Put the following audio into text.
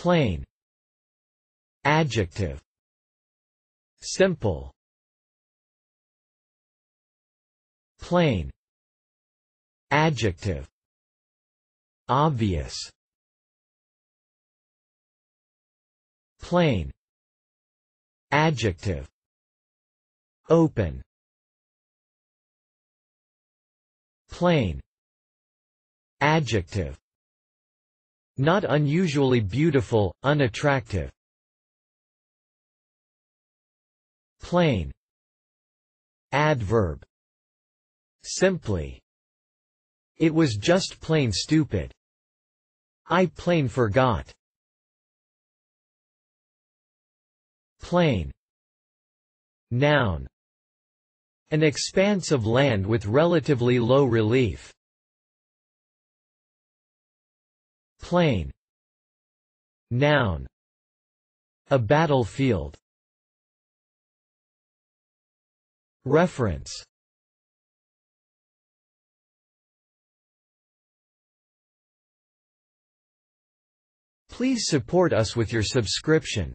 Plain. Adjective. Simple. Plain. Adjective. Obvious. Plain. Adjective. Open. Plain. Adjective Not unusually beautiful, unattractive Plain Adverb Simply It was just plain stupid. I plain forgot. Plain Noun An expanse of land with relatively low relief. Plain. Noun. A battlefield. Reference. Please support us with your subscription.